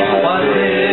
One